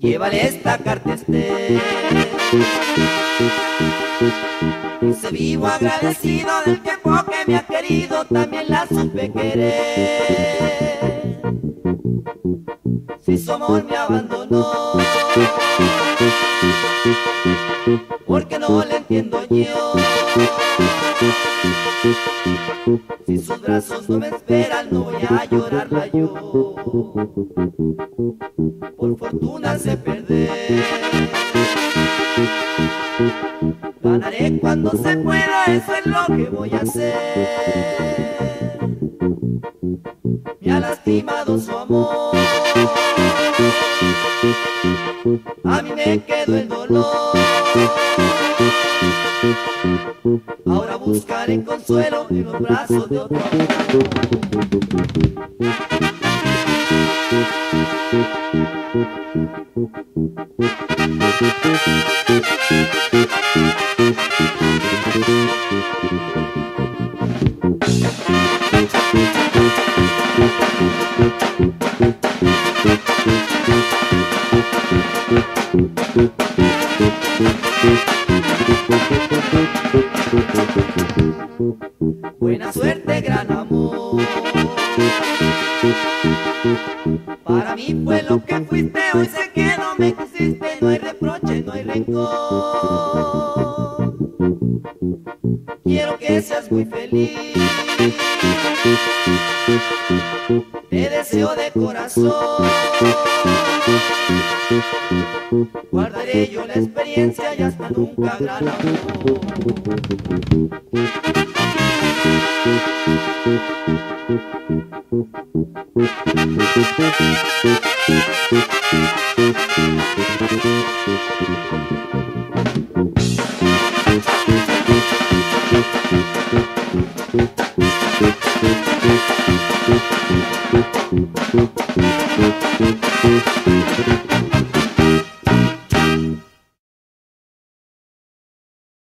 Llévale esta carta este. Se vivo agradecido del tiempo que me ha querido, también la supe querer. Si su amor me abandonó, porque no le entiendo yo. Si sus brazos no me esperan, no voy a llorarla yo. Por fortuna se perder. Cuando se pueda, eso es lo que voy a hacer. Me ha lastimado su amor. A mí me quedó el dolor. Ahora buscaré consuelo en los brazos de otro amor. Buena suerte, gran amor. Para mí fue lo que fuiste, hoy sé que no me quisiste, no hay reproche, no hay rencor. Quiero que seas muy feliz. Te deseo de corazón. Guardaré yo la experiencia y hasta nunca gran amor.